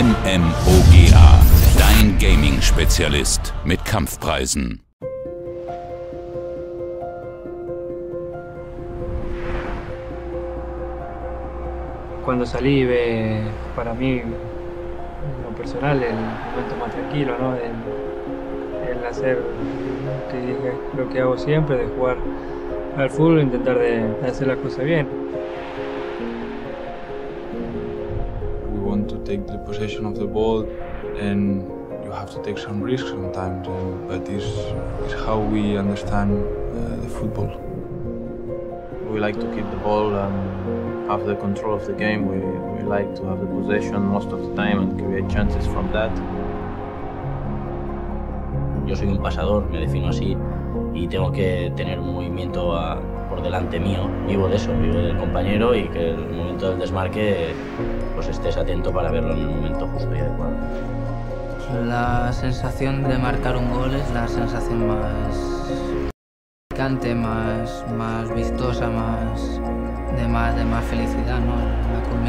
MMOGA, dein Gaming-Spezialist mit Kampfpreisen. Cuando salí, ve, para mí, lo personal, el momento más tranquilo, ¿no? El, el hacer que- lo que hago siempre, de jugar al fútbol, intentar de, de hacer las cosas bien. To take the possession of the ball and you have to take some risks sometimes, and, but this is how we understand uh, the football. We like to keep the ball and have the control of the game. We, we like to have the possession most of the time and create chances from that. Yo soy un pasador, me defino así, y tengo que tener un movimiento por delante mío. Vivo de eso, vivo del compañero y que el momento del desmarque pues estés atento para verlo en el momento justo y adecuado. La sensación de marcar un gol es la sensación más picante, más, más vistosa, más de más de más felicidad, ¿no?